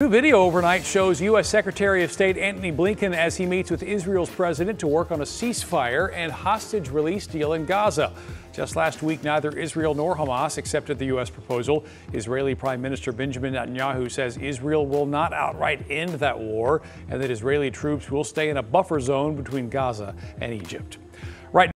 New video overnight shows U.S. Secretary of State Antony Blinken as he meets with Israel's president to work on a ceasefire and hostage release deal in Gaza. Just last week, neither Israel nor Hamas accepted the U.S. proposal. Israeli Prime Minister Benjamin Netanyahu says Israel will not outright end that war and that Israeli troops will stay in a buffer zone between Gaza and Egypt.